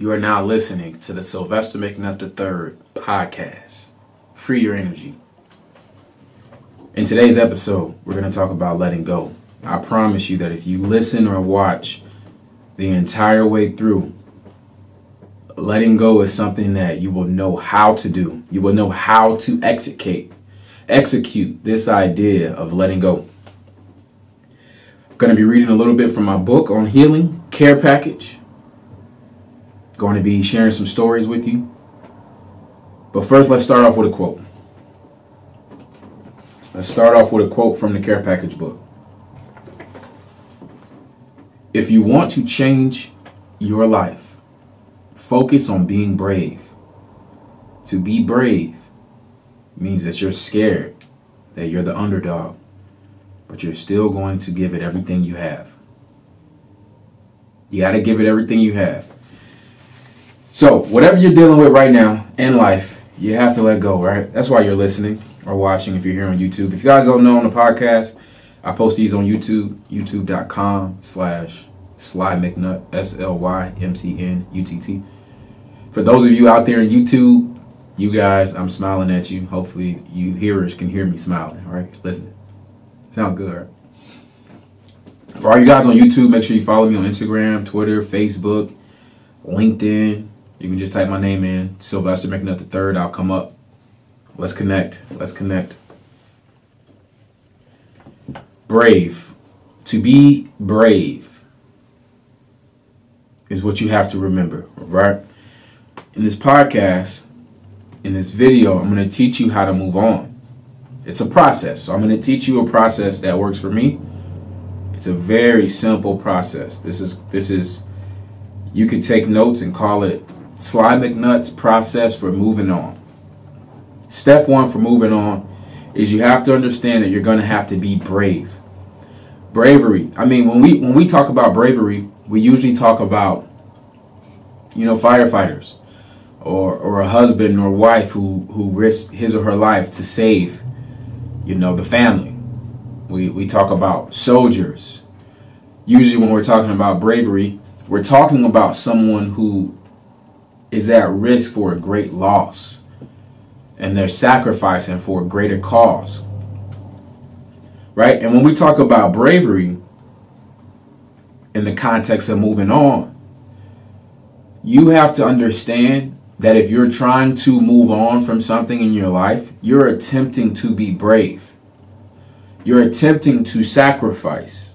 You are now listening to the Sylvester McNutt III podcast. Free your energy. In today's episode, we're going to talk about letting go. I promise you that if you listen or watch the entire way through, letting go is something that you will know how to do. You will know how to execute execute this idea of letting go. I'm going to be reading a little bit from my book on healing, care package. Going to be sharing some stories with you. But first, let's start off with a quote. Let's start off with a quote from the care package book. If you want to change your life, focus on being brave. To be brave means that you're scared, that you're the underdog, but you're still going to give it everything you have. You got to give it everything you have. So, whatever you're dealing with right now in life, you have to let go, right? That's why you're listening or watching if you're here on YouTube. If you guys don't know on the podcast, I post these on YouTube, youtube.com slash Sly McNutt, S L Y M C N U T T. For those of you out there in YouTube, you guys, I'm smiling at you. Hopefully, you hearers can hear me smiling. All right, listen. Sound good, right? For all you guys on YouTube, make sure you follow me on Instagram, Twitter, Facebook, LinkedIn. You can just type my name in, Sylvester McNutt the third. I'll come up. Let's connect. Let's connect. Brave. To be brave is what you have to remember, right? In this podcast, in this video, I'm going to teach you how to move on. It's a process. So I'm going to teach you a process that works for me. It's a very simple process. This is this is you could take notes and call it Sly McNutt's process for moving on. Step 1 for moving on is you have to understand that you're going to have to be brave. Bravery. I mean, when we when we talk about bravery, we usually talk about you know firefighters or or a husband or wife who who risked his or her life to save you know the family we we talk about soldiers usually when we're talking about bravery we're talking about someone who is at risk for a great loss and they're sacrificing for a greater cause right and when we talk about bravery in the context of moving on you have to understand that if you're trying to move on from something in your life, you're attempting to be brave. You're attempting to sacrifice.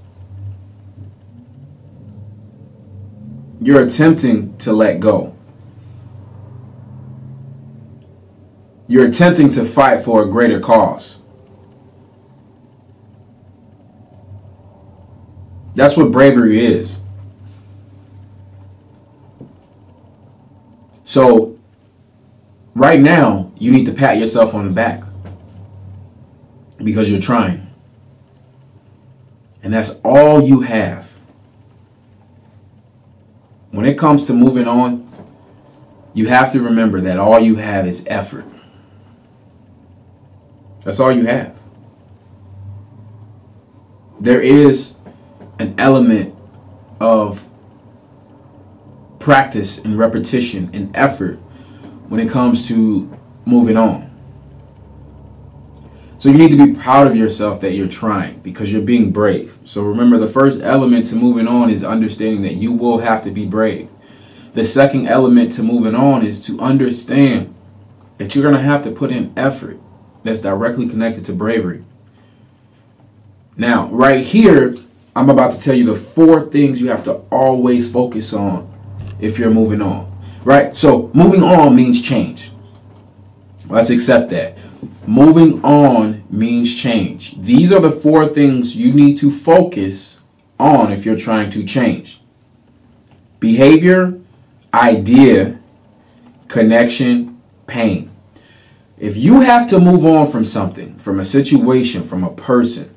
You're attempting to let go. You're attempting to fight for a greater cause. That's what bravery is. So, right now, you need to pat yourself on the back because you're trying. And that's all you have. When it comes to moving on, you have to remember that all you have is effort. That's all you have. There is an element of practice and repetition and effort when it comes to moving on. So you need to be proud of yourself that you're trying because you're being brave. So remember, the first element to moving on is understanding that you will have to be brave. The second element to moving on is to understand that you're going to have to put in effort that's directly connected to bravery. Now, right here, I'm about to tell you the four things you have to always focus on if you're moving on, right? So moving on means change. Let's accept that. Moving on means change. These are the four things you need to focus on if you're trying to change behavior, idea, connection, pain. If you have to move on from something, from a situation, from a person,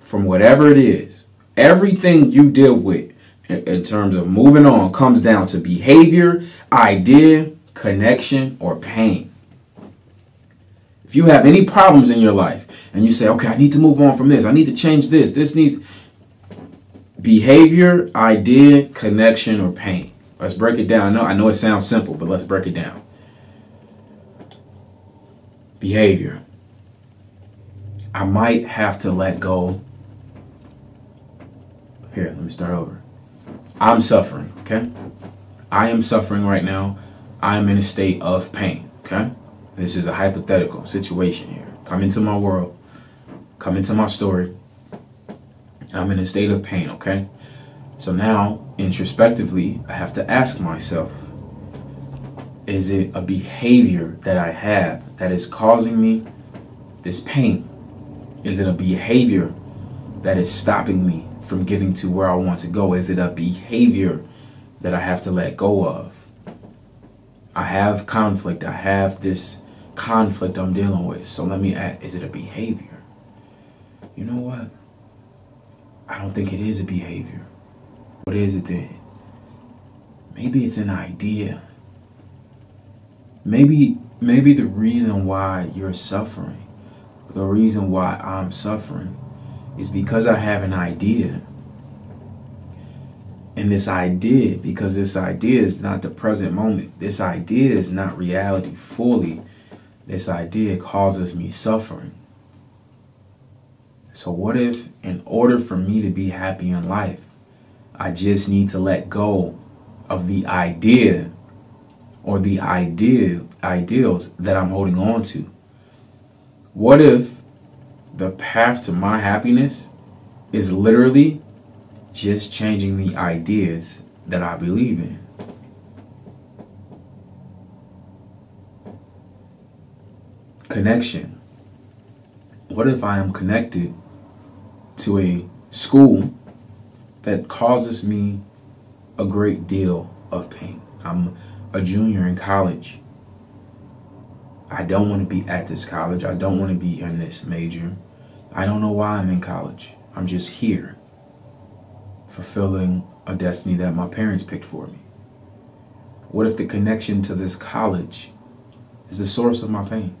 from whatever it is, everything you deal with in terms of moving on comes down to behavior, idea, connection, or pain. If you have any problems in your life and you say, okay, I need to move on from this, I need to change this, this needs behavior, idea, connection, or pain. Let's break it down. I know, I know it sounds simple, but let's break it down. Behavior. I might have to let go. Here, let me start over. I'm suffering, okay? I am suffering right now. I am in a state of pain, okay? This is a hypothetical situation here. Come into my world, come into my story. I'm in a state of pain, okay? So now, introspectively, I have to ask myself is it a behavior that I have that is causing me this pain? Is it a behavior that is stopping me from getting to where I want to go? Is it a behavior that I have to let go of? I have conflict. I have this conflict I'm dealing with. So let me ask is it a behavior? You know what? I don't think it is a behavior. What is it then? Maybe it's an idea. Maybe maybe the reason why you're suffering, the reason why I'm suffering is because I have an idea. And this idea, because this idea is not the present moment, this idea is not reality fully, this idea causes me suffering. So, what if, in order for me to be happy in life, I just need to let go of the idea or the idea ideals that I'm holding on to? What if the path to my happiness is literally just changing the ideas that I believe in? Connection. What if I am connected to a school that causes me a great deal of pain? I'm a junior in college. I don't want to be at this college. I don't want to be in this major. I don't know why I'm in college. I'm just here, fulfilling a destiny that my parents picked for me. What if the connection to this college is the source of my pain?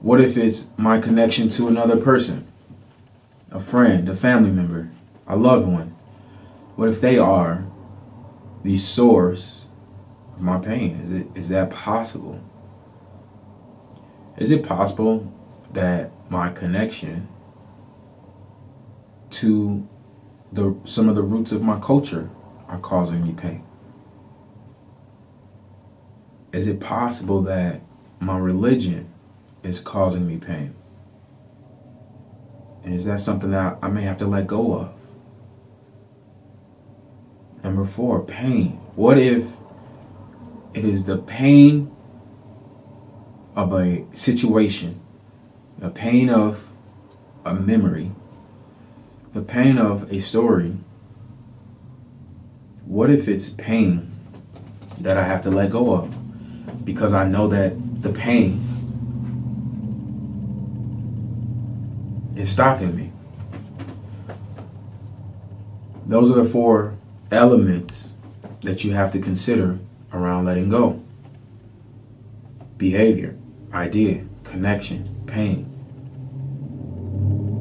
What if it's my connection to another person, a friend, a family member, a loved one? What if they are the source of my pain? Is it is that possible? Is it possible that my connection to the some of the roots of my culture are causing me pain? Is it possible that my religion is causing me pain? And is that something that I may have to let go of? Number four, pain. What if it is the pain of a situation, the pain of a memory, the pain of a story? What if it's pain that I have to let go of? Because I know that the pain is stopping me. Those are the four elements that you have to consider around letting go behavior, idea, connection, pain.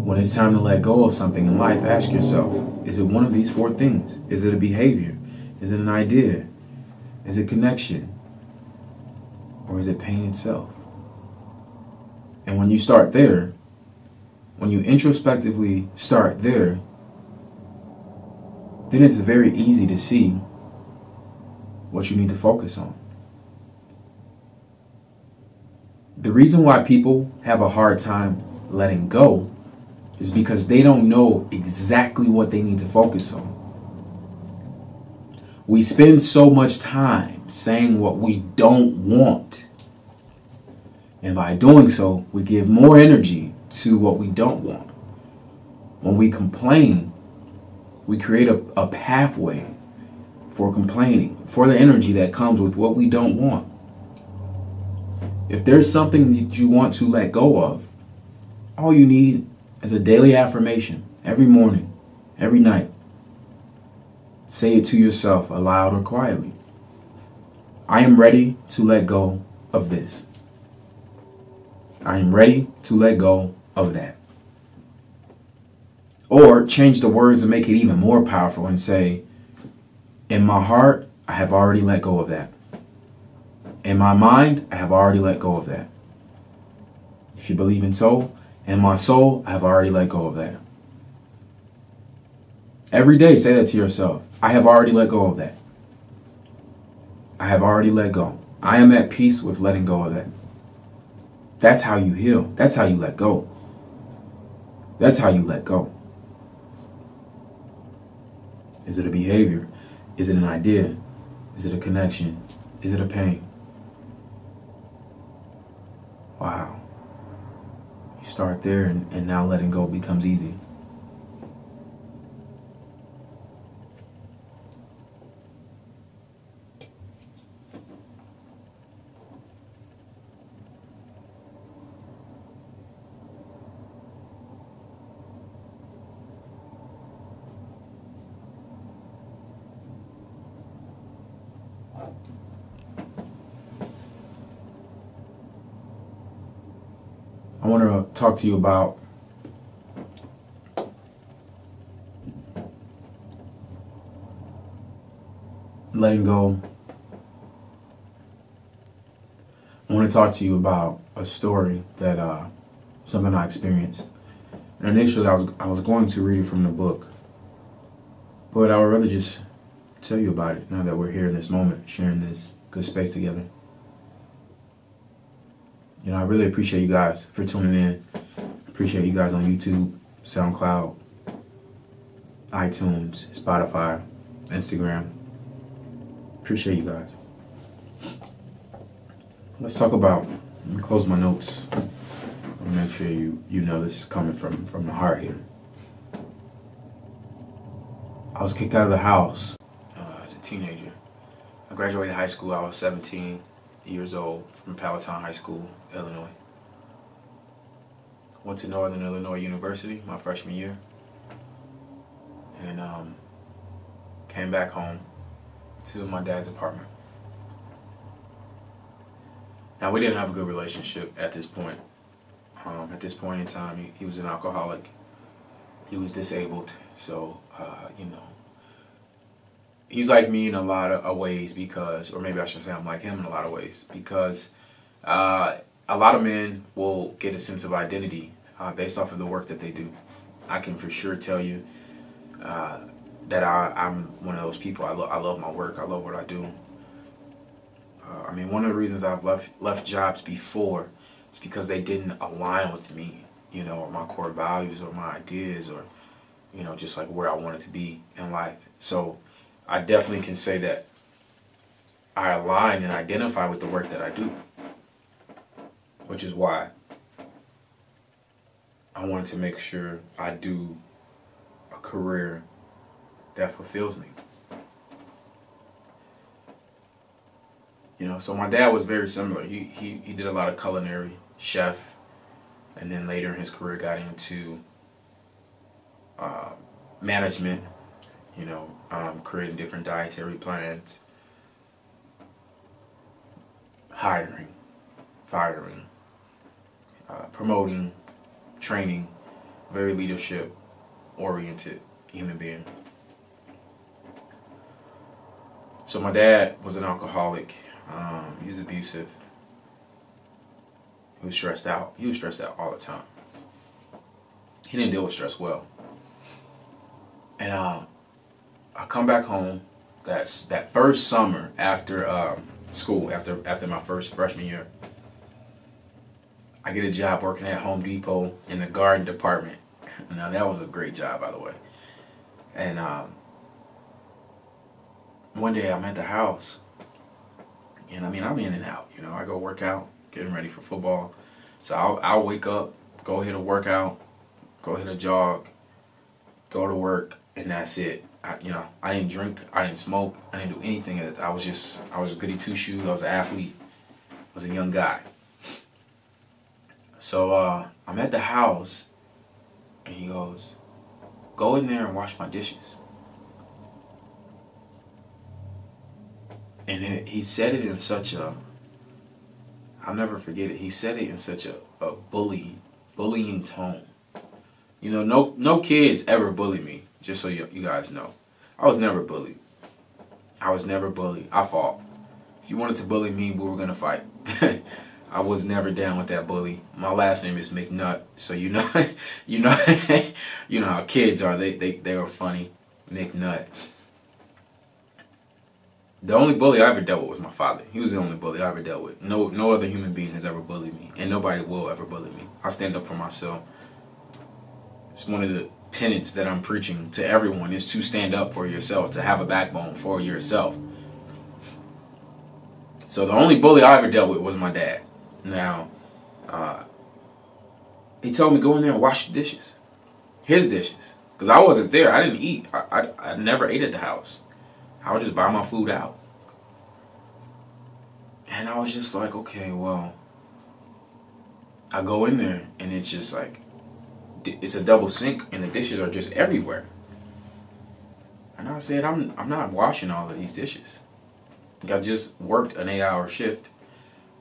When it's time to let go of something in life, ask yourself is it one of these four things? Is it a behavior? Is it an idea? Is it connection? Or is it pain itself? And when you start there, when you introspectively start there, then it's very easy to see what you need to focus on. The reason why people have a hard time letting go is because they don't know exactly what they need to focus on. We spend so much time saying what we don't want. And by doing so, we give more energy to what we don't want. When we complain, we create a, a pathway for complaining, for the energy that comes with what we don't want. If there's something that you want to let go of, all you need is a daily affirmation every morning, every night. Say it to yourself aloud or quietly. I am ready to let go of this. I am ready to let go of that. Or change the words and make it even more powerful and say, In my heart, I have already let go of that. In my mind, I have already let go of that. If you believe in soul, in my soul, I have already let go of that. Every day, say that to yourself. I have already let go of that. I have already let go. I am at peace with letting go of that. That's how you heal. That's how you let go. That's how you let go. Is it a behavior? Is it an idea? Is it a connection? Is it a pain? Wow. You start there, and, and now letting go becomes easy. I want to talk to you about letting go. I want to talk to you about a story that uh, something I experienced. And initially, I was I was going to read it from the book, but I would rather just tell you about it now that we're here in this moment, sharing this good space together. Know, I really appreciate you guys for tuning in. Appreciate you guys on YouTube, SoundCloud, iTunes, Spotify, Instagram. Appreciate you guys. Let's talk about. Let me close my notes. Make sure you you know this is coming from from the heart here. I was kicked out of the house uh, as a teenager. I graduated high school. I was 17 years old from Palatine High School, Illinois. Went to Northern Illinois University my freshman year. And um, came back home to my dad's apartment. Now, we didn't have a good relationship at this point. Um, at this point in time, he, he was an alcoholic. He was disabled. So, uh, you know, he's like me in a lot of ways because, or maybe I should say I'm like him in a lot of ways because uh, a lot of men will get a sense of identity uh, based off of the work that they do. I can for sure tell you uh, that I, am one of those people. I, lo- I love my work. I love what I do. Uh, I mean, one of the reasons I've left left jobs before is because they didn't align with me, you know, or my core values or my ideas or, you know, just like where I wanted to be in life. So I definitely can say that I align and identify with the work that I do, which is why I wanted to make sure I do a career that fulfills me. You know, so my dad was very similar. He he he did a lot of culinary, chef, and then later in his career got into uh, management. You know, um, creating different dietary plans, hiring, firing, uh, promoting, training, very leadership oriented human being. So my dad was an alcoholic. Um, he was abusive. He was stressed out. He was stressed out all the time. He didn't deal with stress well. And uh, I come back home. That's that first summer after um, school, after after my first freshman year. I get a job working at Home Depot in the garden department. Now that was a great job, by the way. And um, one day I'm at the house, and I mean I'm in and out. You know, I go work out, getting ready for football. So I'll, I'll wake up, go hit a workout, go hit a jog, go to work, and that's it. I, you know, I didn't drink, I didn't smoke, I didn't do anything. I was just, I was a goody two shoes. I was an athlete. I was a young guy. So uh, I'm at the house, and he goes, "Go in there and wash my dishes." And it, he said it in such a, I'll never forget it. He said it in such a, a bully, bullying tone. You know, no no kids ever bully me. Just so you, you guys know, I was never bullied. I was never bullied. I fought. If you wanted to bully me, we were gonna fight. I was never down with that bully. My last name is McNutt, so you know, you know, you know how kids are. They they they were funny, McNutt. The only bully I ever dealt with was my father. He was the only bully I ever dealt with. No no other human being has ever bullied me, and nobody will ever bully me. I stand up for myself. It's one of the tenets that I'm preaching to everyone is to stand up for yourself, to have a backbone for yourself. So the only bully I ever dealt with was my dad. Now, uh, he told me go in there and wash the dishes, his dishes, because I wasn't there. I didn't eat. I, I I never ate at the house. I would just buy my food out. And I was just like, okay, well, I go in there and it's just like, it's a double sink and the dishes are just everywhere. And I said, I'm, I'm not washing all of these dishes. I just worked an eight hour shift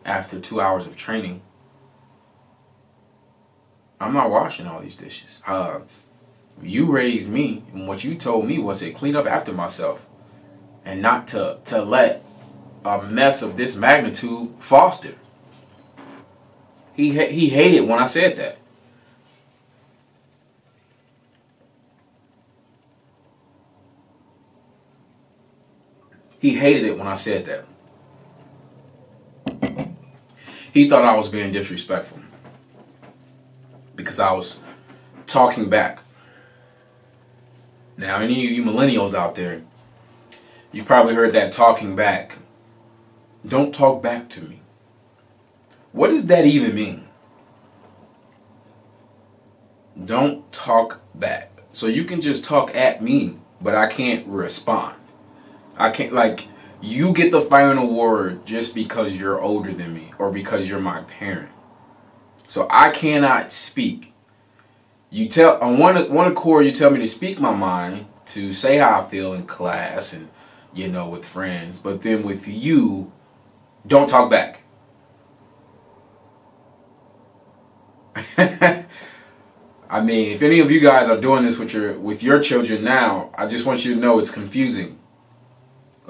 after two hours of training. I'm not washing all these dishes. Uh, you raised me, and what you told me was to clean up after myself and not to, to let a mess of this magnitude foster. He, he hated when I said that. He hated it when I said that. He thought I was being disrespectful because I was talking back. Now, any of you millennials out there, you've probably heard that talking back. Don't talk back to me. What does that even mean? Don't talk back. So you can just talk at me, but I can't respond. I can't like you get the final word just because you're older than me or because you're my parent. So I cannot speak. You tell on one one accord you tell me to speak my mind, to say how I feel in class and you know with friends, but then with you, don't talk back. I mean, if any of you guys are doing this with your with your children now, I just want you to know it's confusing.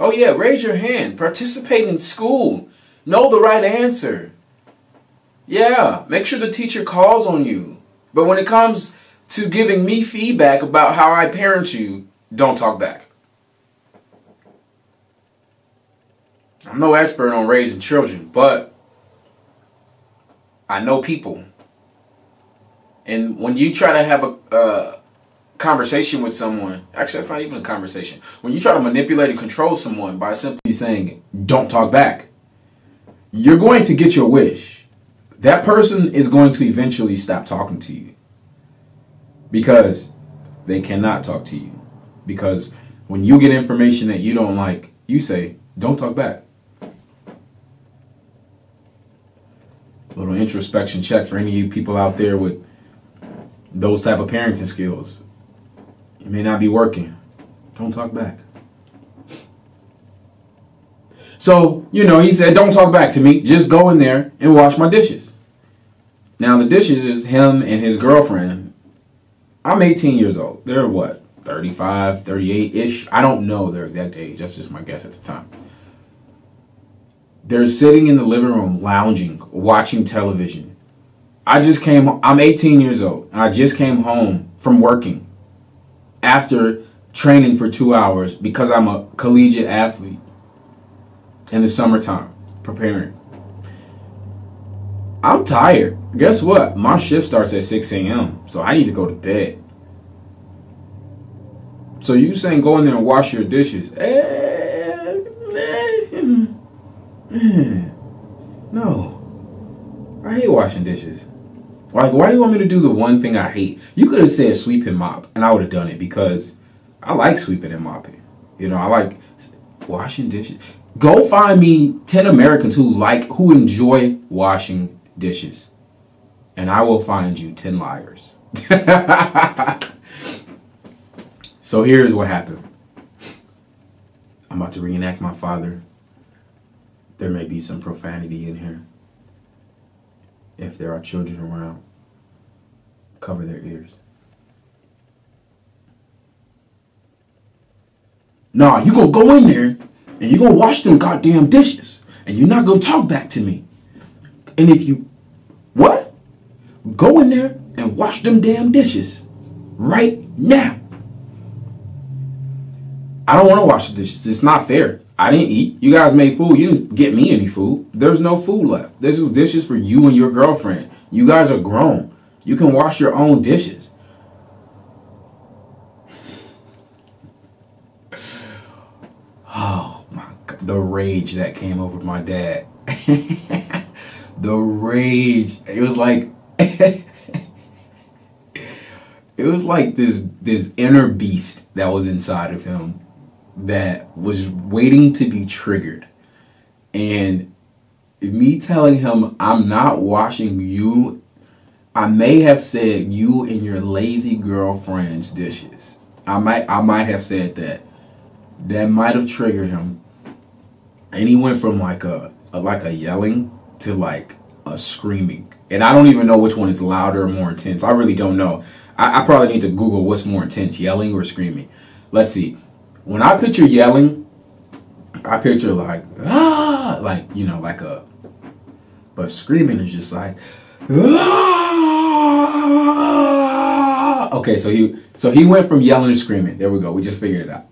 Oh, yeah, raise your hand. Participate in school. Know the right answer. Yeah, make sure the teacher calls on you. But when it comes to giving me feedback about how I parent you, don't talk back. I'm no expert on raising children, but I know people. And when you try to have a, uh, conversation with someone, actually, that's not even a conversation. When you try to manipulate and control someone by simply saying, don't talk back, you're going to get your wish. That person is going to eventually stop talking to you because they cannot talk to you. Because when you get information that you don't like, you say, don't talk back. A little introspection check for any of you people out there with those type of parenting skills. It may not be working. Don't talk back. So, you know, he said, Don't talk back to me. Just go in there and wash my dishes. Now, the dishes is him and his girlfriend. I'm 18 years old. They're what, 35, 38 ish? I don't know their exact age. That's just my guess at the time. They're sitting in the living room, lounging, watching television. I just came, I'm 18 years old, and I just came home from working after training for two hours because I'm a collegiate athlete in the summertime preparing. I'm tired. Guess what? My shift starts at 6 a.m., so I need to go to bed. So you saying go in there and wash your dishes? Eh, no. I hate washing dishes. Like, why do you want me to do the one thing I hate? You could have said sweep and mop, and I would have done it because I like sweeping and mopping. You know, I like washing dishes. Go find me 10 Americans who like, who enjoy washing dishes, and I will find you 10 liars. so here's what happened I'm about to reenact my father. There may be some profanity in here if there are children around, cover their ears. Nah, you gonna go in there and you're gonna wash them goddamn dishes, and you're not gonna talk back to me. And if you, what? Go in there and wash them damn dishes right now. I don't want to wash the dishes. It's not fair. I didn't eat. You guys made food. You didn't get me any food. There's no food left. This is dishes for you and your girlfriend. You guys are grown. You can wash your own dishes. Oh my god. The rage that came over my dad. the rage. It was like it was like this this inner beast that was inside of him that was waiting to be triggered. And me telling him I'm not washing you, I may have said you and your lazy girlfriend's dishes. I might I might have said that. That might have triggered him. And he went from like a, a like a yelling to like a screaming. And I don't even know which one is louder or more intense. I really don't know. I, I probably need to Google what's more intense, yelling or screaming. Let's see. When I picture yelling, I picture like ah, like you know, like a. But screaming is just like ah. Okay, so he so he went from yelling to screaming. There we go. We just figured it out.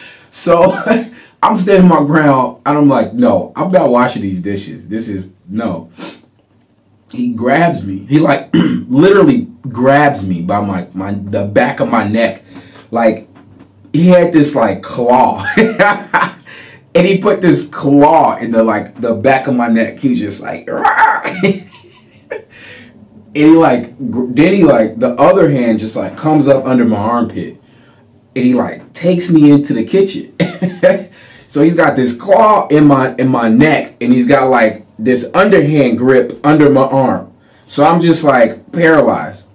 so I'm standing my ground and I'm like, no, I'm not washing these dishes. This is no. He grabs me. He like literally grabs me by my my the back of my neck, like he had this like claw. and he put this claw in the like the back of my neck. He's just like and he like then he like the other hand just like comes up under my armpit and he like takes me into the kitchen. so he's got this claw in my in my neck and he's got like this underhand grip under my arm. So I'm just like paralyzed.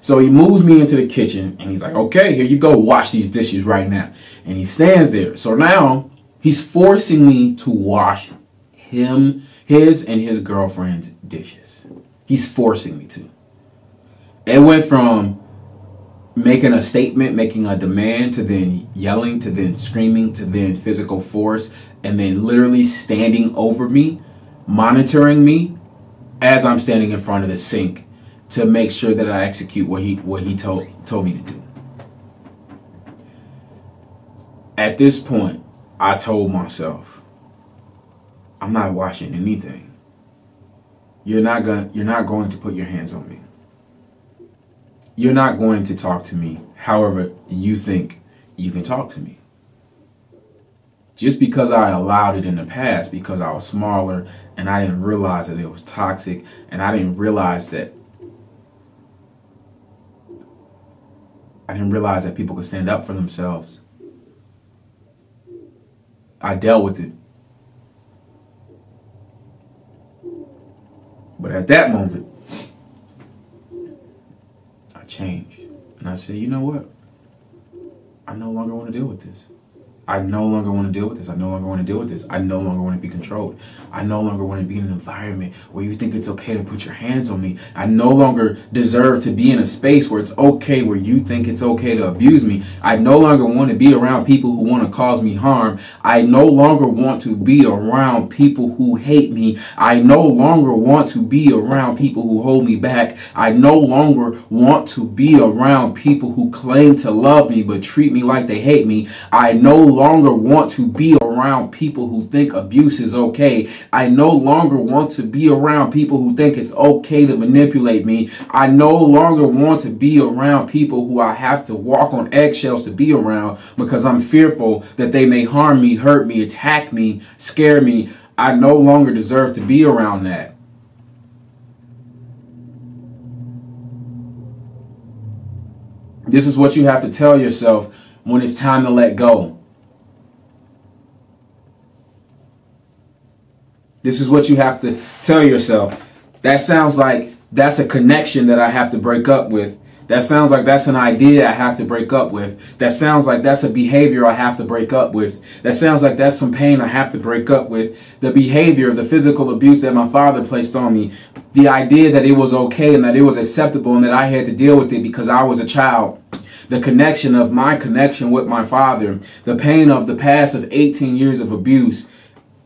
So he moves me into the kitchen and he's like, okay, here you go, wash these dishes right now. And he stands there. So now he's forcing me to wash him, his, and his girlfriend's dishes. He's forcing me to. It went from making a statement, making a demand, to then yelling, to then screaming, to then physical force, and then literally standing over me, monitoring me as I'm standing in front of the sink to make sure that I execute what he what he told told me to do. At this point, I told myself, I'm not washing anything. You're not going you're not going to put your hands on me. You're not going to talk to me however you think you can talk to me. Just because I allowed it in the past because I was smaller and I didn't realize that it was toxic and I didn't realize that I didn't realize that people could stand up for themselves. I dealt with it. But at that moment, I changed. And I said, you know what? I no longer want to deal with this. I no longer want to deal with this. I no longer want to deal with this. I no longer want to be controlled. I no longer want to be in an environment where you think it's okay to put your hands on me. I no longer deserve to be in a space where it's okay, where you think it's okay to abuse me. I no longer want to be around people who want to cause me harm. I no longer want to be around people who hate me. I no longer want to be around people who hold me back. I no longer want to be around people who claim to love me but treat me like they hate me. I no longer want to be around people who think abuse is okay. I no longer want to be around people who think it's okay to manipulate me. I no longer want to be around people who I have to walk on eggshells to be around because I'm fearful that they may harm me, hurt me, attack me, scare me. I no longer deserve to be around that. This is what you have to tell yourself when it's time to let go. This is what you have to tell yourself. That sounds like that's a connection that I have to break up with. That sounds like that's an idea I have to break up with. That sounds like that's a behavior I have to break up with. That sounds like that's some pain I have to break up with. The behavior of the physical abuse that my father placed on me. The idea that it was okay and that it was acceptable and that I had to deal with it because I was a child the connection of my connection with my father, the pain of the past of 18 years of abuse,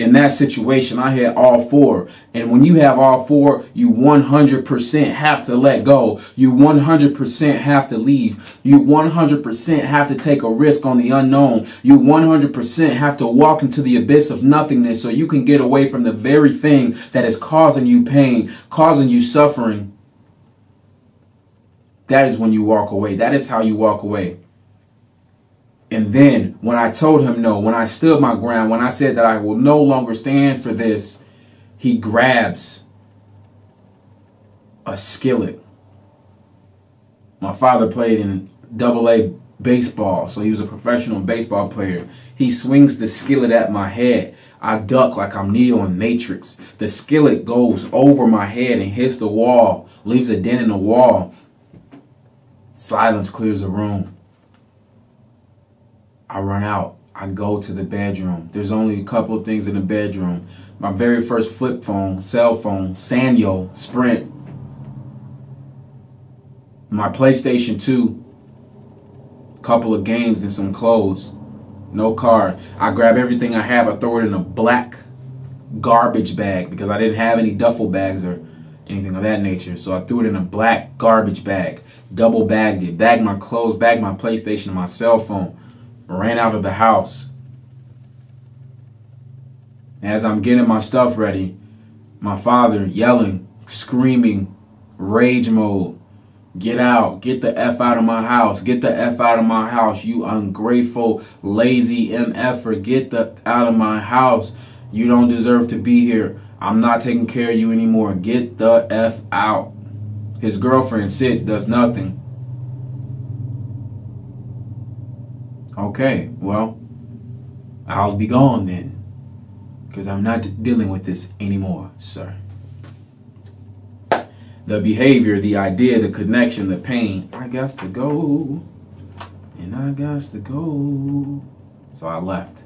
in that situation, I had all four. And when you have all four, you 100% have to let go. You 100% have to leave. You 100% have to take a risk on the unknown. You 100% have to walk into the abyss of nothingness so you can get away from the very thing that is causing you pain, causing you suffering. That is when you walk away. That is how you walk away. And then when I told him no, when I stood my ground, when I said that I will no longer stand for this, he grabs a skillet. My father played in double A baseball, so he was a professional baseball player. He swings the skillet at my head. I duck like I'm Neo in Matrix. The skillet goes over my head and hits the wall, leaves a dent in the wall. Silence clears the room. I run out. I go to the bedroom. There's only a couple of things in the bedroom. My very first flip phone, cell phone, Sanyo, Sprint. My PlayStation 2. Couple of games and some clothes. No car. I grab everything I have. I throw it in a black garbage bag because I didn't have any duffel bags or anything of that nature. So I threw it in a black garbage bag. Double bagged it. Bagged my clothes, bagged my PlayStation and my cell phone ran out of the house. As I'm getting my stuff ready, my father yelling, screaming, rage mode. Get out. Get the F out of my house. Get the F out of my house. You ungrateful, lazy MFer. Get the out of my house. You don't deserve to be here. I'm not taking care of you anymore. Get the F out. His girlfriend sits, does nothing. Okay, well, I'll be gone then. Because I'm not dealing with this anymore, sir. The behavior, the idea, the connection, the pain. I got to go. And I got to go. So I left.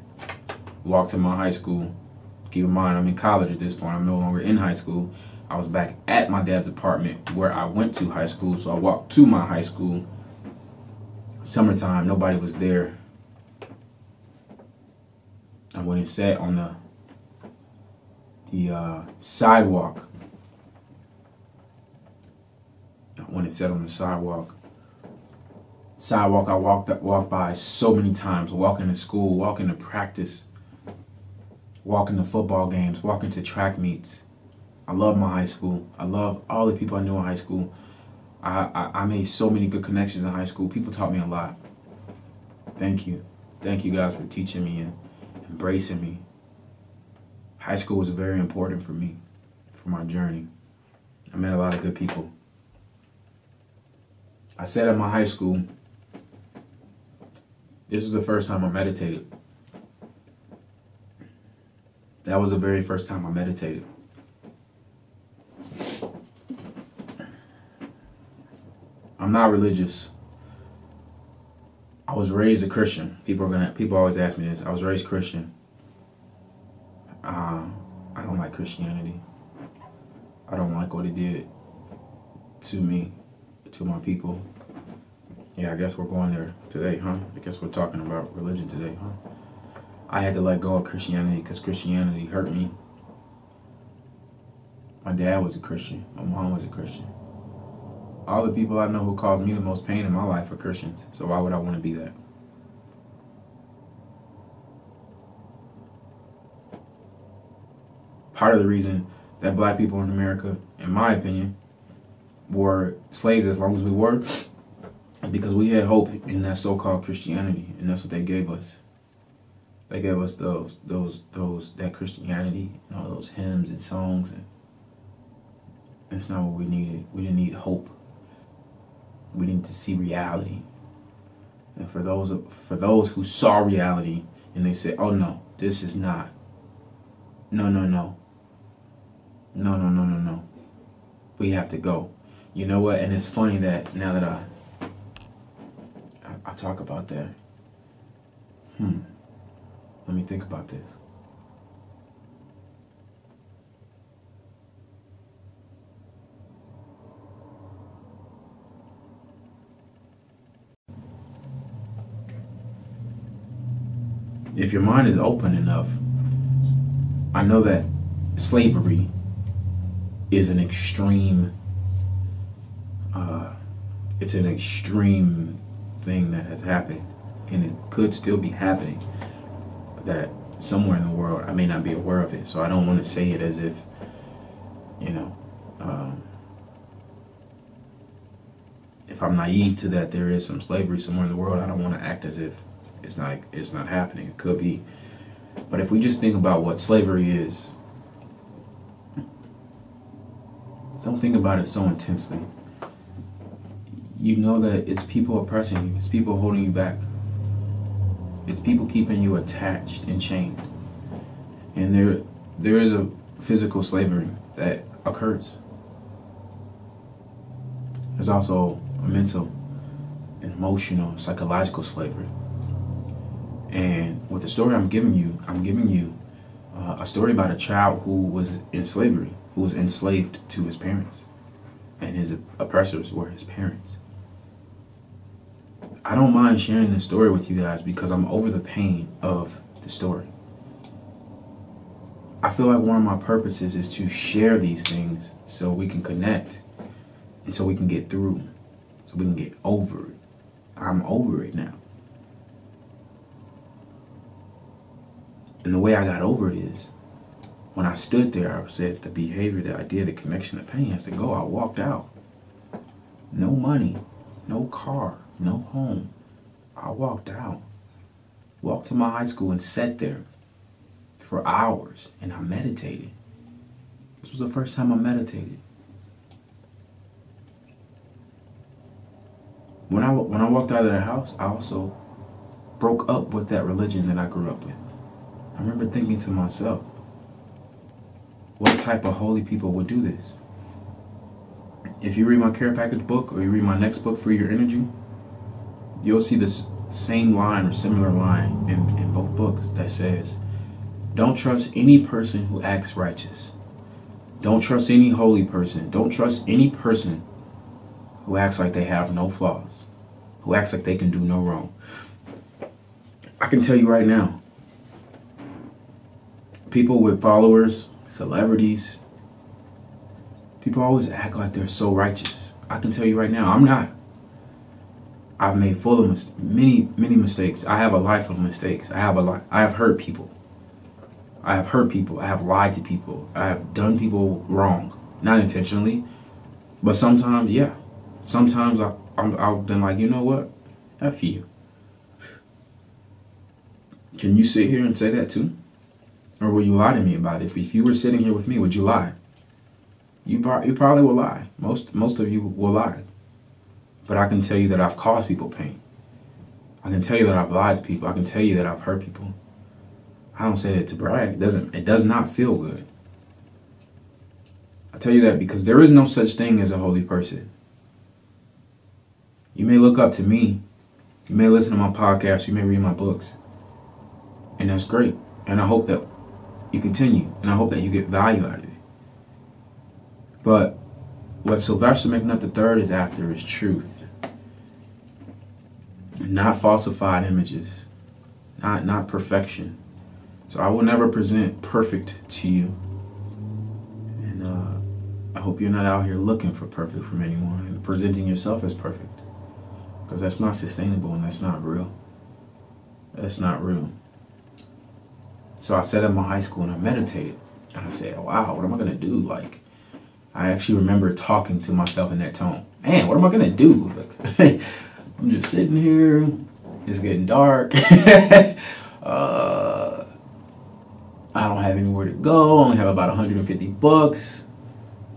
Walked to my high school. Keep in mind, I'm in college at this point. I'm no longer in high school. I was back at my dad's apartment where I went to high school. So I walked to my high school. Summertime, nobody was there. I went and sat on the the uh, sidewalk. I went and sat on the sidewalk. Sidewalk I walked walked by so many times, walking to school, walking to practice, walking to football games, walking to track meets. I love my high school. I love all the people I knew in high school. I, I, I made so many good connections in high school. People taught me a lot. Thank you. Thank you guys for teaching me and embracing me. High school was very important for me, for my journey. I met a lot of good people. I said at my high school, this was the first time I meditated. That was the very first time I meditated. I'm not religious. I was raised a Christian. People are gonna. People always ask me this. I was raised Christian. Uh, I don't like Christianity. I don't like what it did to me, to my people. Yeah, I guess we're going there today, huh? I guess we're talking about religion today, huh? I had to let go of Christianity because Christianity hurt me. My dad was a Christian. My mom was a Christian all the people I know who caused me the most pain in my life are Christians. So why would I want to be that? Part of the reason that black people in America, in my opinion, were slaves as long as we were is because we had hope in that so-called Christianity, and that's what they gave us. They gave us those, those, those, that Christianity, and all those hymns and songs, and that's not what we needed. We didn't need hope. We need to see reality. And for those for those who saw reality and they said, "Oh no, this is not. No, no, no. No, no, no, no, no. We have to go." You know what? And it's funny that now that I I, I talk about that. Hmm. Let me think about this. If your mind is open enough, I know that slavery is an extreme. Uh, it's an extreme thing that has happened, and it could still be happening. That somewhere in the world I may not be aware of it, so I don't want to say it as if, you know, um, if I'm naive to that there is some slavery somewhere in the world. I don't want to act as if it's not it's not happening. It could be, but if we just think about what slavery is, don't think about it so intensely. You know that it's people oppressing you. It's people holding you back. It's people keeping you attached and chained. And there there is a physical slavery that occurs. There's also a mental and emotional, psychological slavery. And with the story I'm giving you, I'm giving you uh, a story about a child who was in slavery, who was enslaved to his parents, and his oppressors were his parents. I don't mind sharing this story with you guys because I'm over the pain of the story. I feel like one of my purposes is to share these things so we can connect and so we can get through, so we can get over it. I'm over it now. And the way I got over it is when I stood there, I said the behavior, the idea, the connection, the pain has to go. I walked out. No money, no car, no home. I walked out. Walked to my high school and sat there for hours and I meditated. This was the first time I meditated. When I when I walked out of the house, I also broke up with that religion that I grew up with. I remember thinking to myself, what type of holy people would do this? If you read my care package book or you read my next book, Free Your Energy, you'll see this same line or similar line in, in both books that says, Don't trust any person who acts righteous. Don't trust any holy person. Don't trust any person who acts like they have no flaws, who acts like they can do no wrong. I can tell you right now, people with followers, celebrities, people always act like they're so righteous. I can tell you right now, I'm not. I've made full of mis- many, many mistakes. I have a life of mistakes. I have a life. I have hurt people. I have hurt people. I have lied to people. I have done people wrong, not intentionally, but sometimes, yeah. Sometimes I, I'm, I've been like, you know what? F you. Can you sit here and say that too? Or will you lie to me about it? If, if you were sitting here with me, would you lie? You, you probably will lie. Most, most of you will lie. But I can tell you that I've caused people pain. I can tell you that I've lied to people. I can tell you that I've hurt people. I don't say that to brag. It doesn't it does not feel good. I tell you that because there is no such thing as a holy person. You may look up to me. You may listen to my podcast. You may read my books. And that's great. And I hope that you continue. And I hope that you get value out of it. But what Sylvester McNutt III is after is truth not falsified images, not not perfection. So I will never present perfect to you, and uh, I hope you're not out here looking for perfect from anyone and presenting yourself as perfect, because that's not sustainable and that's not real. That's not real. So I sat in my high school and I meditated, and I said, "Wow, what am I gonna do?" Like, I actually remember talking to myself in that tone. Man, what am I gonna do? Like. I'm just sitting here. It's getting dark. uh, I don't have anywhere to go. I only have about 150 bucks.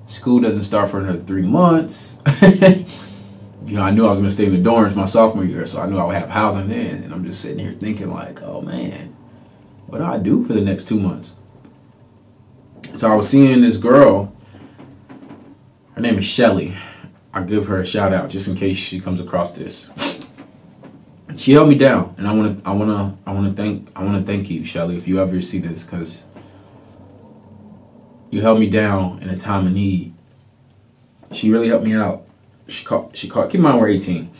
School doesn't start for another three months. you know, I knew I was going to stay in the dorms my sophomore year, so I knew I would have housing then. And I'm just sitting here thinking, like, oh man, what do I do for the next two months? So I was seeing this girl. Her name is Shelly. I give her a shout out just in case she comes across this. She held me down, and I want to, I want to, I want to thank, I want to thank you, Shelly, if you ever see this, because you held me down in a time of need. She really helped me out. She called, she called. Keep in mind we're 18.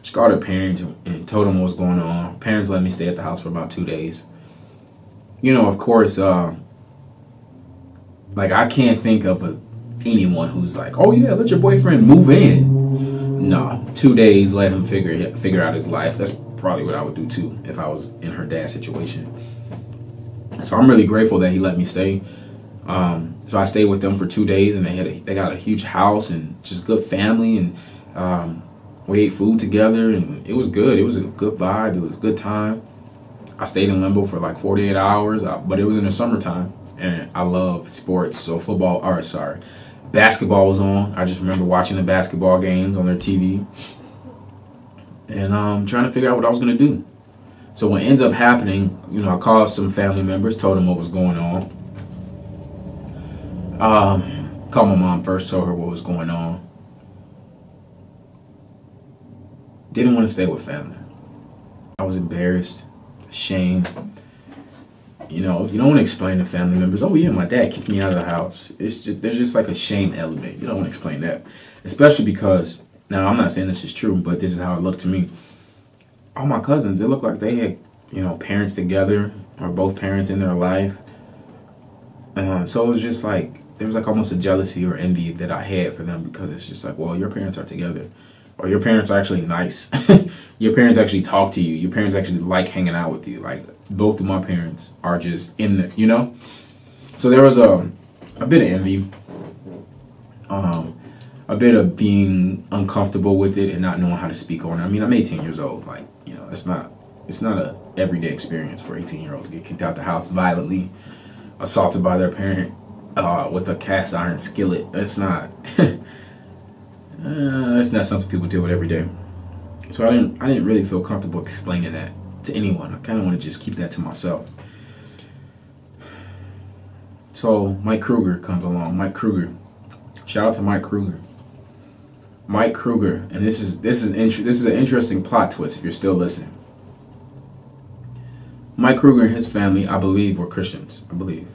She called her parents and told them what was going on. Parents let me stay at the house for about two days. You know, of course, uh, like I can't think of a, anyone who's like, oh yeah, let your boyfriend move in. No, two days, let him figure figure out his life. That's probably what I would do too if I was in her dad's situation. So I'm really grateful that he let me stay. Um, so I stayed with them for two days, and they had a, they got a huge house and just good family, and um, we ate food together, and it was good. It was a good vibe. It was a good time. I stayed in limbo for like 48 hours, uh, but it was in the summertime, and I love sports. So football, or sorry, basketball was on. I just remember watching the basketball games on their TV, and um, trying to figure out what I was gonna do. So what ends up happening, you know, I called some family members, told them what was going on. Um, called my mom first, told her what was going on. Didn't want to stay with family. I was embarrassed, ashamed. You know, you don't want to explain to family members, oh yeah, my dad kicked me out of the house. It's just there's just like a shame element. You don't want to explain that. Especially because now I'm not saying this is true, but this is how it looked to me. All my cousins, it looked like they had, you know, parents together or both parents in their life. Uh, so it was just like there was like almost a jealousy or envy that I had for them because it's just like, well, your parents are together, or your parents are actually nice. your parents actually talk to you. Your parents actually like hanging out with you. Like both of my parents are just in the, you know. So there was a a bit of envy, um, a bit of being uncomfortable with it and not knowing how to speak on it. I mean, I'm 18 years old. Like you know, it's not it's not a everyday experience for 18 year olds to get kicked out the house violently, assaulted by their parent uh, with a cast iron skillet. That's not. uh, that's not something people deal with every day. So I didn't. I didn't really feel comfortable explaining that to anyone. I kind of want to just keep that to myself. So Mike Kruger comes along. Mike Kruger. Shout out to Mike Kruger. Mike Kruger, and this is this is int- this is an interesting plot twist if you're still listening. Mike Kruger and his family, I believe, were Christians. I believe.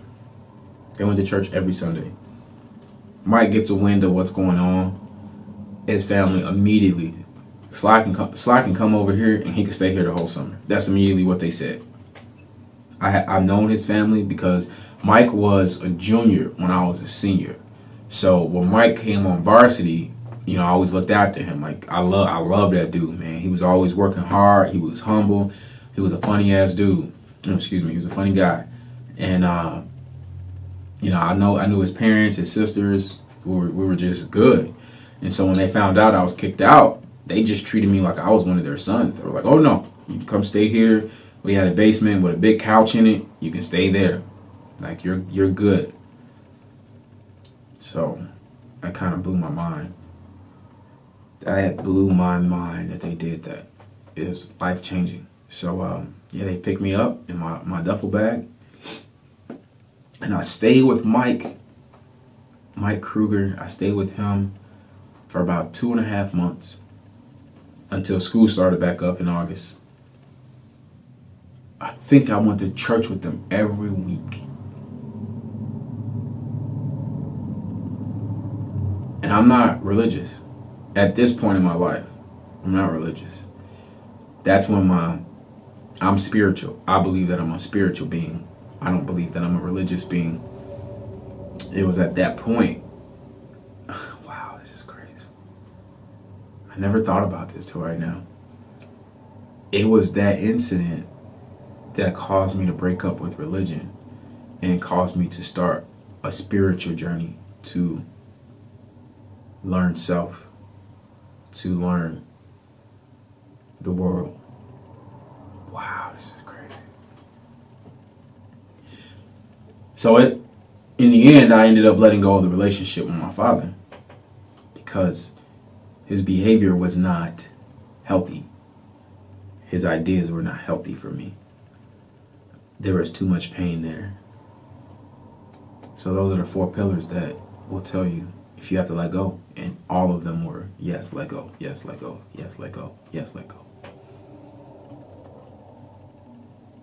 They went to church every Sunday. Mike gets a wind of what's going on. His family immediately. Sly can, come, Sly can come over here and he can stay here the whole summer. That's immediately what they said. I, I've known his family because Mike was a junior when I was a senior. So when Mike came on varsity, you know, I always looked after him. Like I love, I love that dude, man. He was always working hard. He was humble. He was a funny ass dude. excuse me, he was a funny guy. And uh, you know, I know I knew his parents, his sisters. We were, we were just good. And so when they found out I was kicked out, they just treated me like I was one of their sons. They were like, "Oh no, you can come stay here. We had a basement with a big couch in it. You can stay there. Like you're you're good." So, that kind of blew my mind. That blew my mind that they did that. It was life changing. So um, yeah, they picked me up in my, my duffel bag and I stayed with Mike, Mike Kruger. I stayed with him for about two and a half months until school started back up in August. I think I went to church with them every week. And I'm not religious. At this point in my life, I'm not religious. That's when my I'm spiritual. I believe that I'm a spiritual being. I don't believe that I'm a religious being. It was at that point. Wow, this is crazy. I never thought about this till right now. It was that incident that caused me to break up with religion and caused me to start a spiritual journey to learn self, to learn the world. Wow, this is crazy. So it, in the end, I ended up letting go of the relationship with my father because his behavior was not healthy. His ideas were not healthy for me. There was too much pain there. So those are the four pillars that will tell you if you have to let go. And all of them were yes, let go, yes, let go, yes, let go, yes, let go.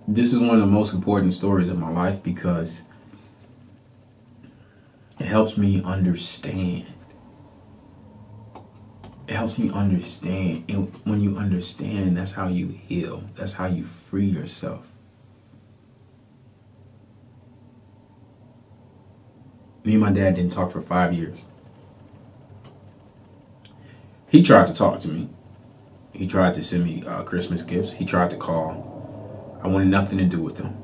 This is one of the most important stories of my life because it helps me understand it helps me understand. And when you understand, that's how you heal, that's how you free yourself. Me and my dad didn't talk for five years. He tried to talk to me. He tried to send me uh, Christmas gifts. He tried to call. I wanted nothing to do with him.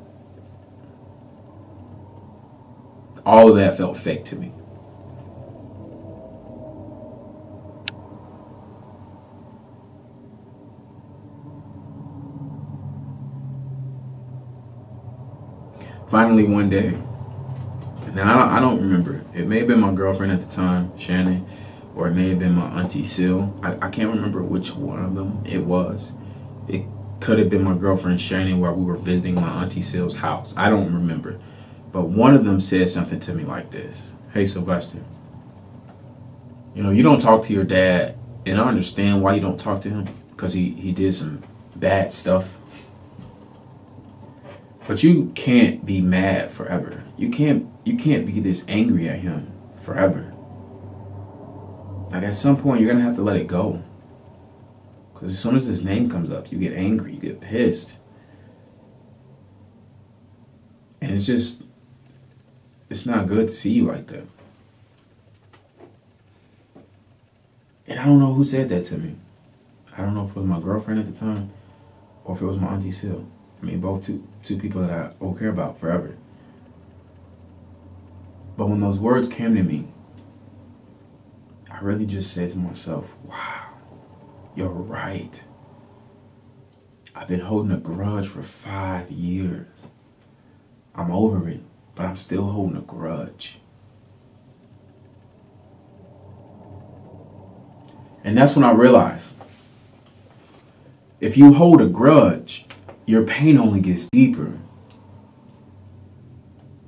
All of that felt fake to me. Finally, one day, now I don't, I don't remember. It may have been my girlfriend at the time, Shannon, or it may have been my auntie Sil. I, I can't remember which one of them it was. It could have been my girlfriend Shannon while we were visiting my auntie Sil's house. I don't remember. But one of them said something to me like this Hey, Sylvester, you know, you don't talk to your dad, and I understand why you don't talk to him because he, he did some bad stuff but you can't be mad forever. You can't you can't be this angry at him forever. Like at some point you're gonna have to let it go. Cause as soon as his name comes up, you get angry, you get pissed. And it's just it's not good to see you like that. And I don't know who said that to me. I don't know if it was my girlfriend at the time or if it was my auntie Sil. I mean, both two two people that I will care about forever. But when those words came to me, I really just said to myself, wow, you're right. I've been holding a grudge for five years. I'm over it, but I'm still holding a grudge. And that's when I realized if you hold a grudge, your pain only gets deeper.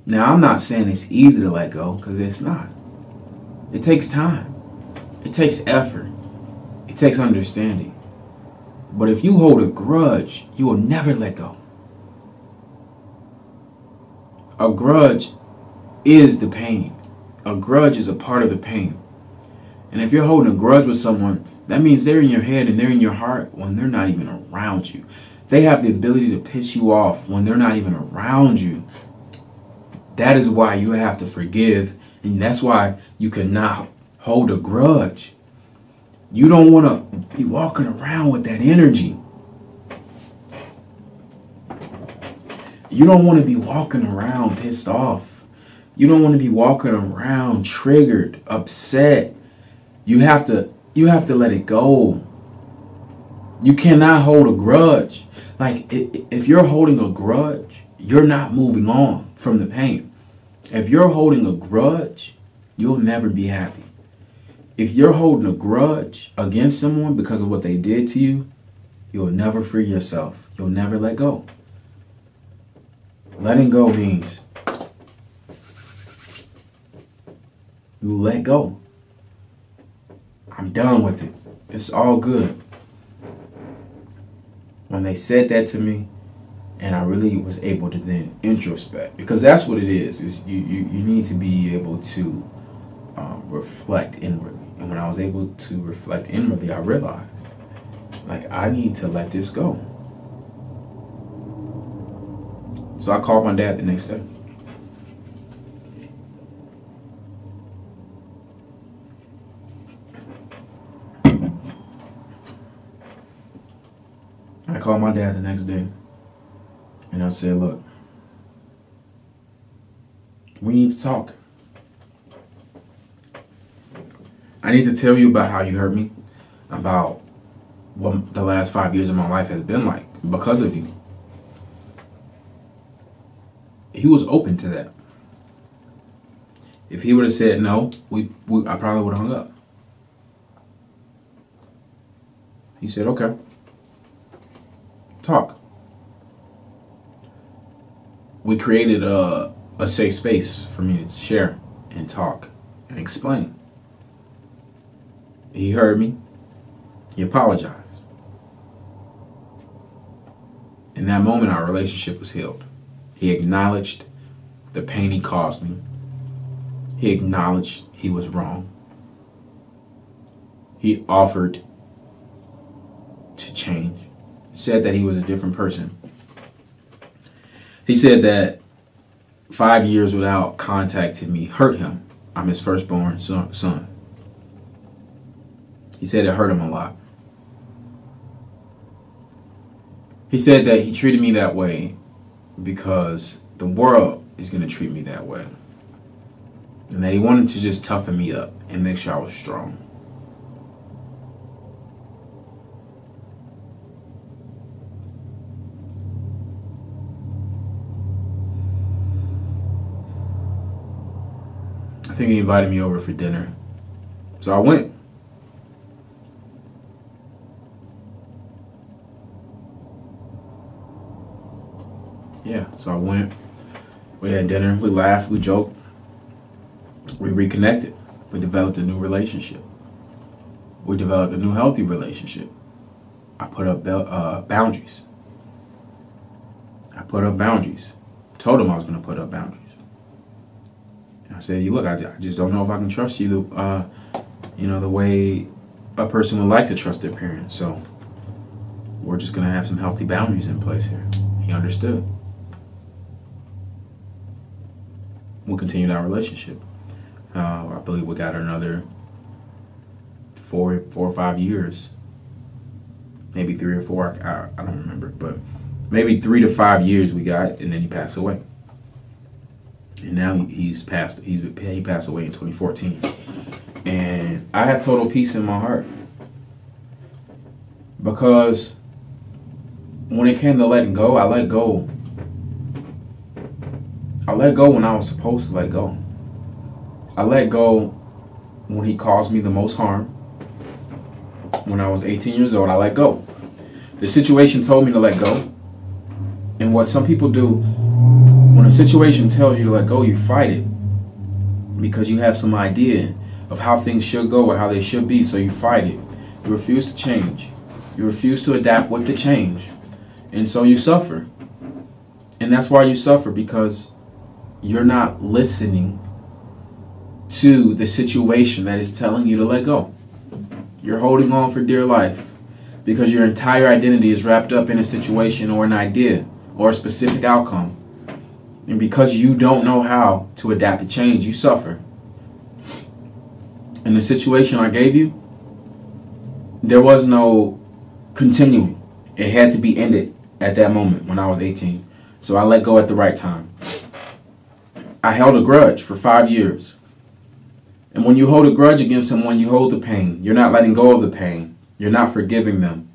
Now, I'm not saying it's easy to let go because it's not. It takes time, it takes effort, it takes understanding. But if you hold a grudge, you will never let go. A grudge is the pain. A grudge is a part of the pain. And if you're holding a grudge with someone, that means they're in your head and they're in your heart when they're not even around you. They have the ability to piss you off when they're not even around you. That is why you have to forgive, and that's why you cannot hold a grudge. You don't want to be walking around with that energy. You don't want to be walking around pissed off. You don't want to be walking around triggered, upset. You have to you have to let it go. You cannot hold a grudge. Like, if you're holding a grudge, you're not moving on from the pain. If you're holding a grudge, you'll never be happy. If you're holding a grudge against someone because of what they did to you, you'll never free yourself. You'll never let go. Letting go means you let go. I'm done with it. It's all good when they said that to me, and I really was able to then introspect because that's what it is. Is you you, you need to be able to um, reflect inwardly, and when I was able to reflect inwardly, I realized like I need to let this go. So I called my dad the next day. Called my dad the next day and I said, Look, we need to talk. I need to tell you about how you hurt me, about what the last five years of my life has been like because of you. He was open to that. If he would have said no, we, we I probably would have hung up. He said, okay talk. We created a, a safe space for me to share and talk and explain. He heard me. He apologized. In that moment, our relationship was healed. He acknowledged the pain he caused me. He acknowledged he was wrong. He offered to change said that he was a different person. He said that five years without contacting me hurt him. I'm his firstborn son. He said it hurt him a lot. He said that he treated me that way because the world is going to treat me that way. And that he wanted to just toughen me up and make sure I was strong. Think he invited me over for dinner. So I went. Yeah, so I went. We had dinner, we laughed, we joked, we reconnected, we developed a new relationship. We developed a new healthy relationship. I put up uh, boundaries. I put up boundaries. Told him I was going to put up boundaries. I said, "You look, I, I, just don't know if I can trust you, uh, you know, the way a person would like to trust their parents. So we're just to have some healthy boundaries in place here." He understood. we continued our relationship. Uh, I believe we got another four, four or five years, maybe three or four. I, I don't remember, but maybe three to five years we got, and then he passed away. And now he's passed. He's he passed away in 2014, and I have total peace in my heart because when it came to letting go, I let go I let go when I was supposed to let go. I let go when he caused me the most harm. When I was 18 years old, I let go. The situation told me to let go. And what some people do, a situation tells you to let go, you fight it because you have some idea of how things should go or how they should be, so you fight it. You refuse to change. You refuse to adapt with the change. And so you suffer. And that's why you suffer because you're not listening to the situation that is telling you to let go. You're holding on for dear life because your entire identity is wrapped up in a situation or an idea or a specific outcome. And because you don't know how to adapt to change, you suffer. In the situation I gave you, there was no continuing. It had to be ended at that moment when I was 18. So I let go at the right time. I held a grudge for five years. And when you hold a grudge against someone, you hold the pain. You're not letting go of the pain. You're not forgiving them.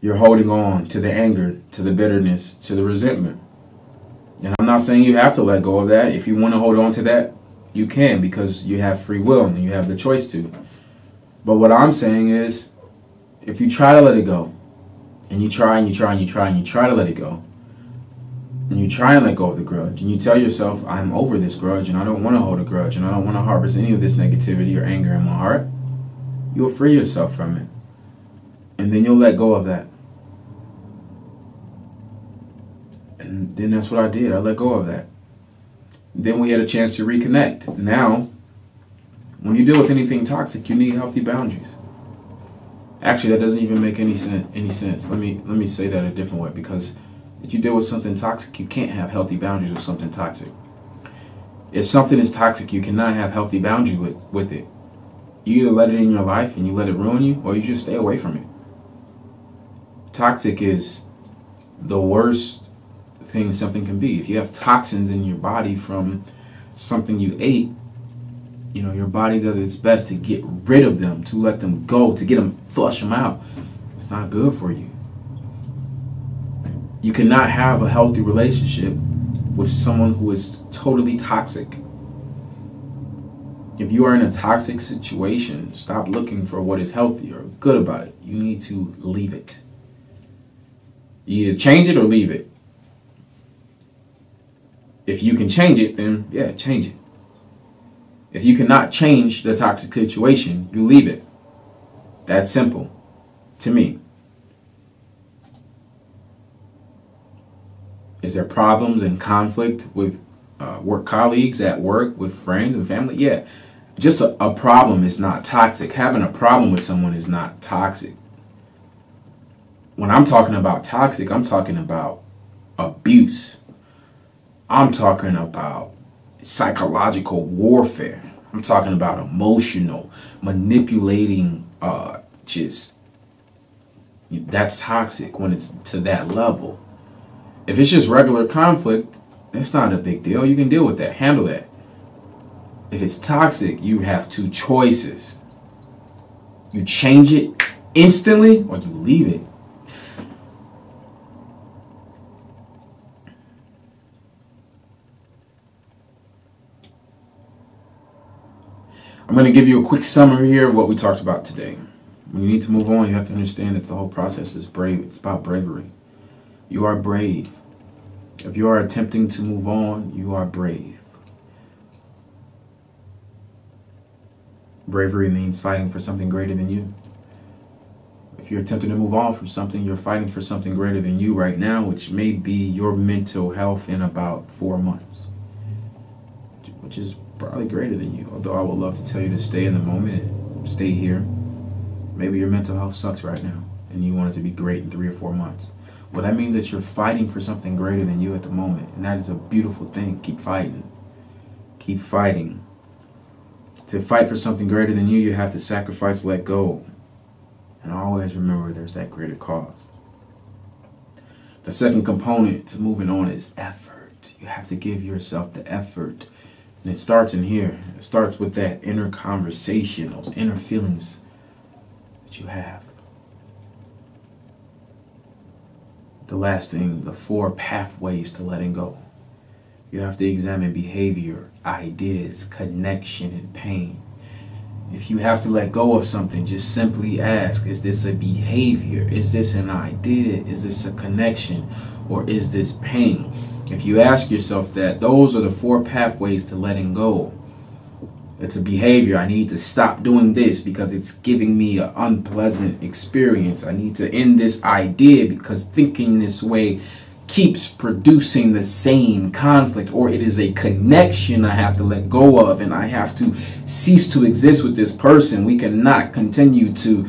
You're holding on to the anger, to the bitterness, to the resentment. And I'm not saying you have to let go of that. If you want to hold on to that, you can because you have free will and you have the choice to. But what I'm saying is, if you try to let it go, and you try and you try and you try and you try to let it go, and you try and let go of the grudge and you tell yourself i'm over this grudge and i don't want to hold a grudge and i don't want to harbor any of this negativity or anger in my heart you'll free yourself from it and then you'll let go of that and then that's what i did i let go of that then we had a chance to reconnect now when you deal with anything toxic you need healthy boundaries actually that doesn't even make any sense any sense let me let me say that a different way because if you deal with something toxic, you can't have healthy boundaries with something toxic. If something is toxic, you cannot have healthy boundaries with, with it. You either let it in your life and you let it ruin you, or you just stay away from it. Toxic is the worst thing something can be. If you have toxins in your body from something you ate, you know, your body does its best to get rid of them, to let them go, to get them, flush them out. It's not good for you. You cannot have a healthy relationship with someone who is totally toxic. If you are in a toxic situation, stop looking for what is healthy or good about it. You need to leave it. You either change it or leave it. If you can change it, then yeah, change it. If you cannot change the toxic situation, you leave it. That's simple to me. Is there problems and conflict with uh, work colleagues at work, with friends and family? Yeah. Just a, a problem is not toxic. Having a problem with someone is not toxic. When I'm talking about toxic, I'm talking about abuse. I'm talking about psychological warfare. I'm talking about emotional, manipulating, uh, just that's toxic when it's to that level. If it's just regular conflict, it's not a big deal. You can deal with that, handle that. If it's toxic, you have two choices. You change it instantly or you leave it. I'm going to give you a quick summary here of what we talked about today. When you need to move on, you have to understand that the whole process is brave. It's about bravery. You are brave. If you are attempting to move on, you are brave. Bravery means fighting for something greater than you. If you're attempting to move on from something, you're fighting for something greater than you right now, which may be your mental health in about four months, which is probably greater than you. Although I would love to tell you to stay in the moment, stay here. Maybe your mental health sucks right now and you want it to be great in three or four months. Well, that means that you're fighting for something greater than you at the moment. And that is a beautiful thing. Keep fighting. Keep fighting. To fight for something greater than you, you have to sacrifice, let go. And always remember there's that greater cause. The second component to moving on is effort. You have to give yourself the effort. And it starts in here. It starts with that inner conversation, those inner feelings that you have. The last thing, the four pathways to letting go. You have to examine behavior, ideas, connection, and pain. If you have to let go of something, just simply ask Is this a behavior? Is this an idea? Is this a connection? Or is this pain? If you ask yourself that, those are the four pathways to letting go. It's a behavior. I need to stop doing this because it's giving me an unpleasant experience. I need to end this idea because thinking this way keeps producing the same conflict or it is a connection I have to let go of and I have to cease to exist with this person. We cannot continue to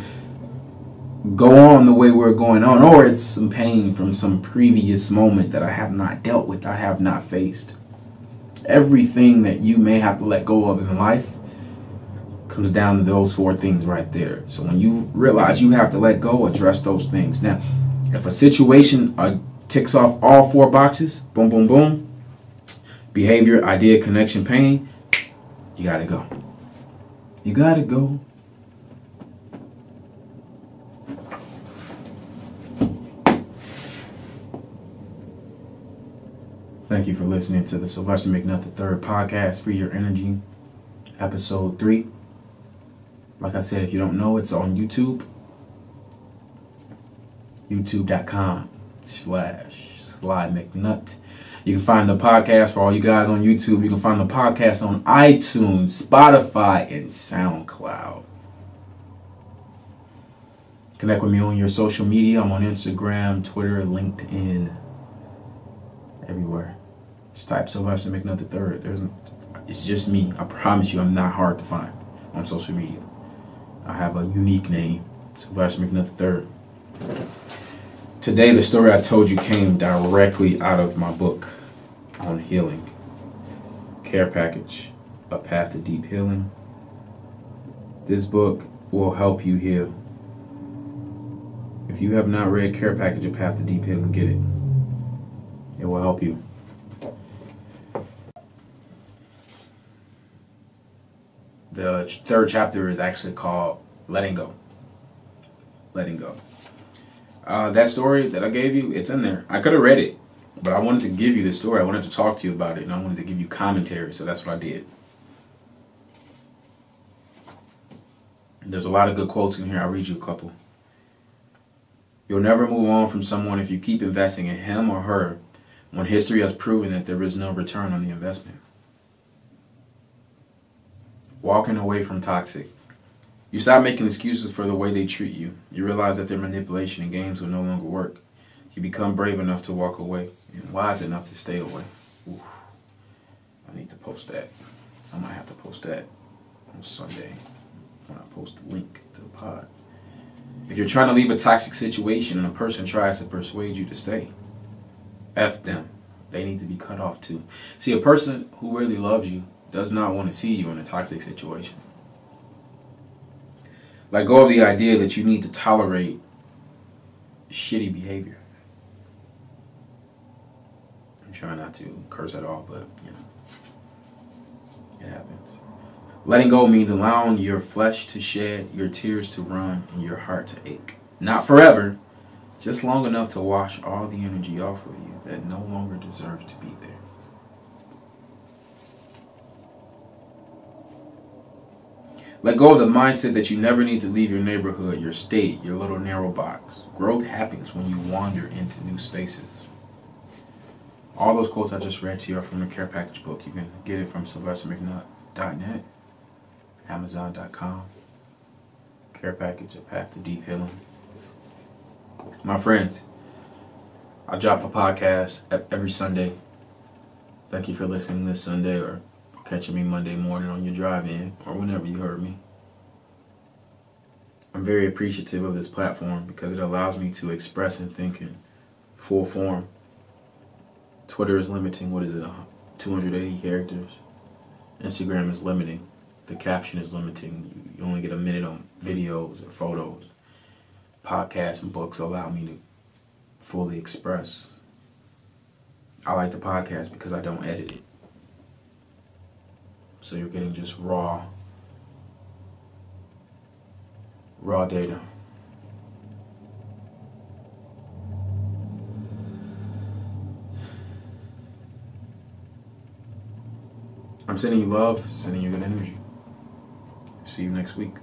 go on the way we're going on or it's some pain from some previous moment that I have not dealt with, I have not faced. Everything that you may have to let go of in life comes down to those four things right there. So when you realize you have to let go, address those things. Now, if a situation uh, ticks off all four boxes, boom, boom, boom, behavior, idea, connection, pain, you got to go. You got to go. Thank you for listening to the Sylvester McNutt III podcast, Free Your Energy, episode 3. Like I said, if you don't know, it's on YouTube. YouTube.com slash Sly McNutt. You can find the podcast for all you guys on YouTube. You can find the podcast on iTunes, Spotify, and SoundCloud. Connect with me on your social media. I'm on Instagram, Twitter, LinkedIn, everywhere. Just type Sylvester McNutt III. There's, it's just me. I promise you, I'm not hard to find on social media. I have a unique name, Sylvester McNutt Third. Today, the story I told you came directly out of my book on healing. Care Package, A Path to Deep Healing. This book will help you heal. If you have not read Care Package, A Path to Deep Healing, get it. It will help you. The third chapter is actually called Letting Go. Letting Go. Uh, that story that I gave you, it's in there. I could have read it, but I wanted to give you the story. I wanted to talk to you about it, and I wanted to give you commentary, so that's what I did. There's a lot of good quotes in here. I'll read you a couple. You'll never move on from someone if you keep investing in him or her when history has proven that there is no return on the investment. Walking away from toxic. You stop making excuses for the way they treat you. You realize that their manipulation and games will no longer work. You become brave enough to walk away and wise enough to stay away. Oof. I need to post that. I might have to post that on Sunday when I post the link to the pod. If you're trying to leave a toxic situation and a person tries to persuade you to stay, F them. they need to be cut off too. See, a person who really loves you does not want to see you in a toxic situation. Let go of the idea that you need to tolerate shitty behavior. I'm trying not to curse at all, but you know, it happens. Letting go means allowing your flesh to shed, your tears to run, and your heart to ache. Not forever, just long enough to wash all the energy off of you that no longer deserves to be there. Let go of the mindset that you never need to leave your neighborhood, your state, your little narrow box. Growth happens when you wander into new spaces. All those quotes I just read to you are from the Care Package book. You can get it from sylvestermcnutt.net, amazon.com. Care Package, A Path to Deep Healing. My friends, I drop a podcast every Sunday. Thank you for listening this Sunday or catching me Monday morning on your drive in or whenever you heard me. I'm very appreciative of this platform because it allows me to express and think in full form. Twitter is limiting, what is it, 280 characters? Instagram is limiting. The caption is limiting. You only get a minute on videos or photos. Podcasts and books allow me to fully express. I like the podcast because I don't edit it. So you're getting just raw, raw data. I'm sending you love, sending you good energy. See you next week.